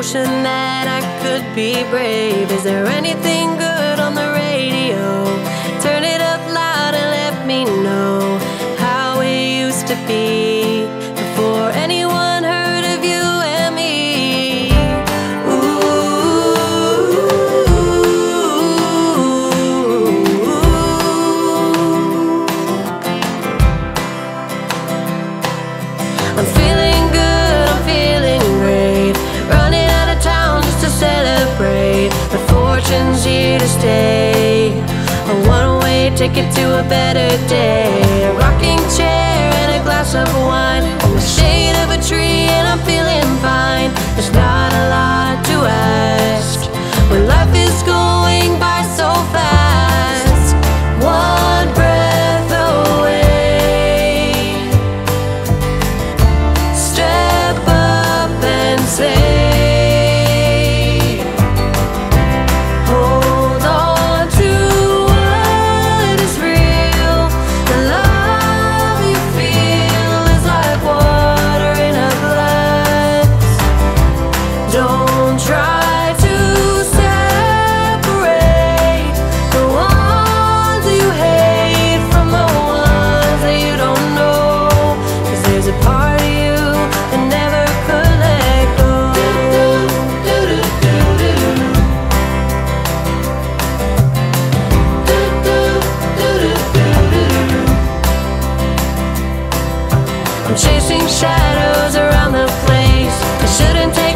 notion that I could be brave. Is there anything good? Thursday. A one way ticket to a better day. I'm chasing shadows around the place. I shouldn't take.